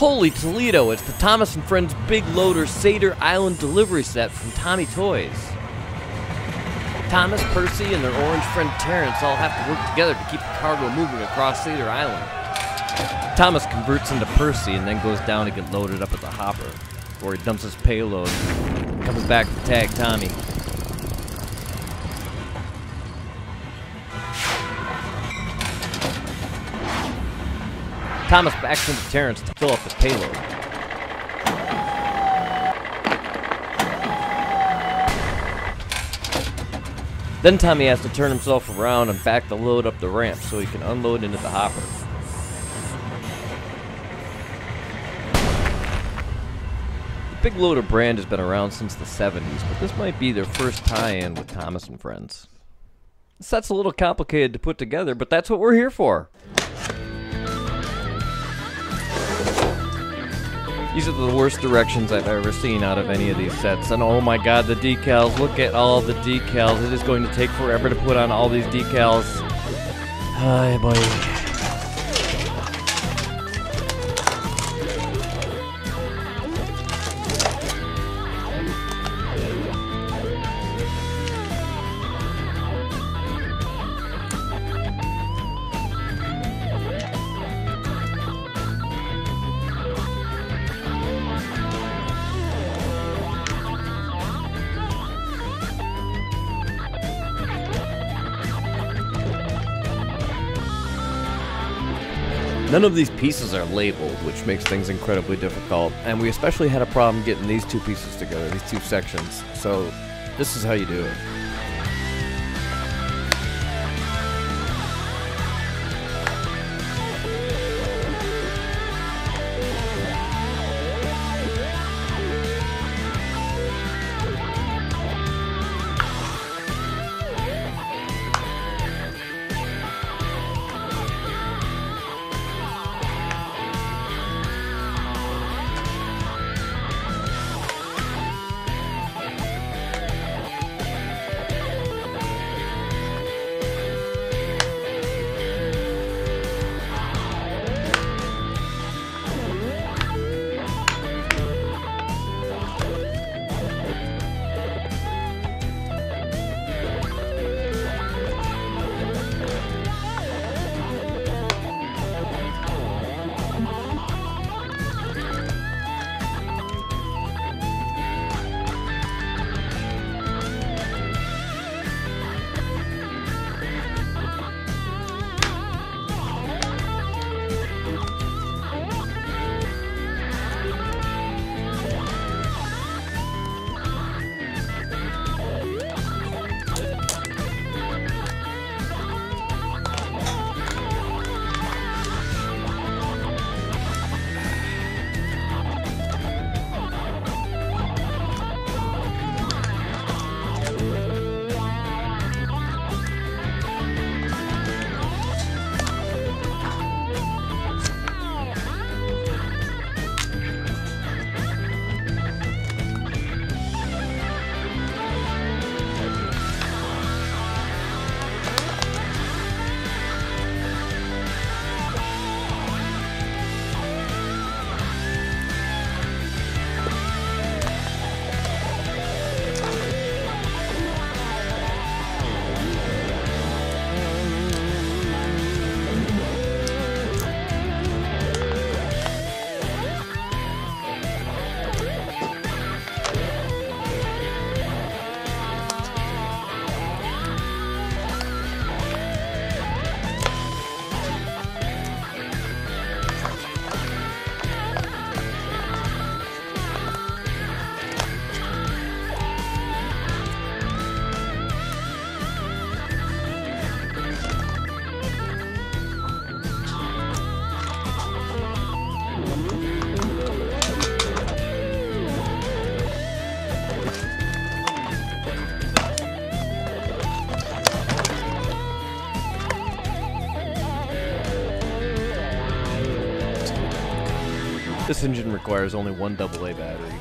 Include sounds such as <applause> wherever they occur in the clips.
Holy Toledo, it's the Thomas and Friends Big Loader Sodor Island delivery set from TOMY Toys. Thomas, Percy, and their orange friend Terence all have to work together to keep the cargo moving across Sodor Island. Thomas converts into Percy and then goes down to get loaded up at the hopper, where he dumps his payload, comes back to tag Tommy. Thomas backs into Terence to fill up his payload. Then Tommy has to turn himself around and back the load up the ramp so he can unload into the hopper. The Big Loader brand has been around since the 70s, but this might be their first tie-in with Thomas and Friends. The set's a little complicated to put together, but that's what we're here for. These are the worst directions I've ever seen out of any of these sets. And oh my god, the decals. Look at all the decals. It is going to take forever to put on all these decals. <sighs> Hi, boy. None of these pieces are labeled, which makes things incredibly difficult. And we especially had a problem getting these two pieces together, these two sections. So this is how you do it. This engine requires only one AA battery.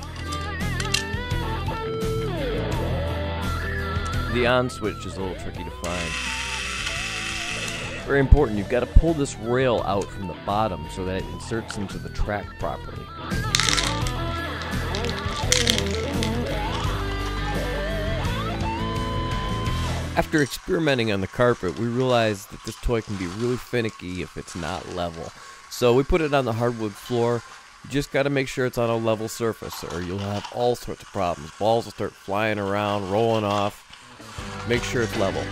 The on switch is a little tricky to find. Very important, you've got to pull this rail out from the bottom so that it inserts into the track properly. After experimenting on the carpet, we realized that this toy can be really finicky if it's not level. So we put it on the hardwood floor. You just got to make sure it's on a level surface or you'll have all sorts of problems. Balls will start flying around, rolling off. Make sure it's level.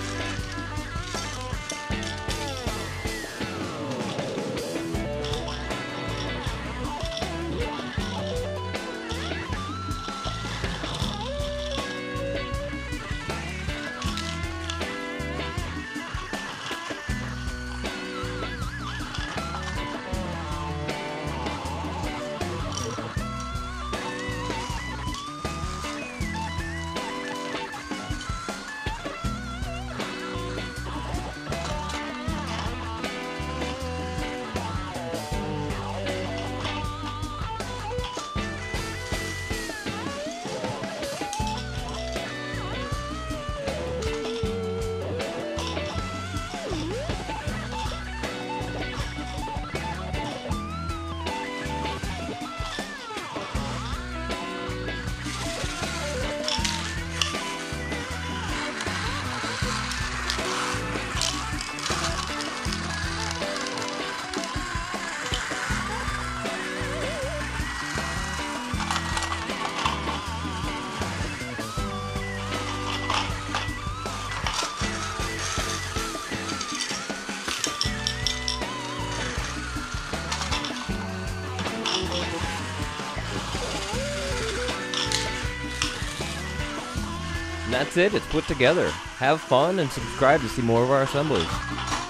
And that's it, it's put together. Have fun and subscribe to see more of our assemblies.